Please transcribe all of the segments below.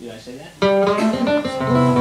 Did I say that?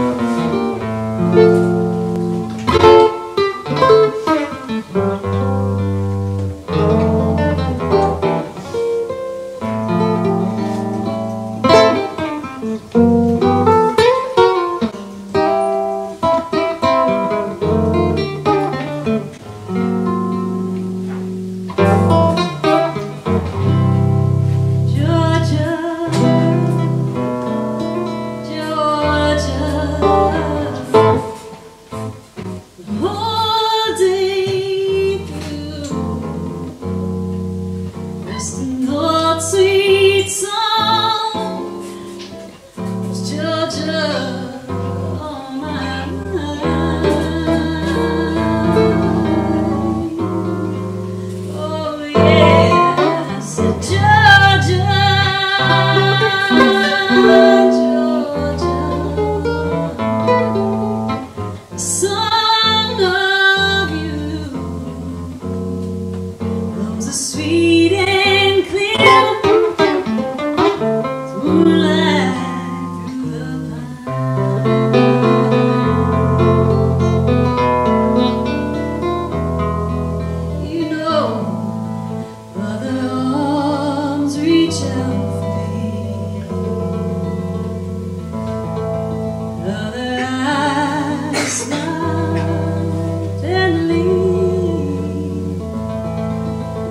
Smile and leave.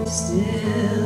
Still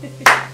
Gracias.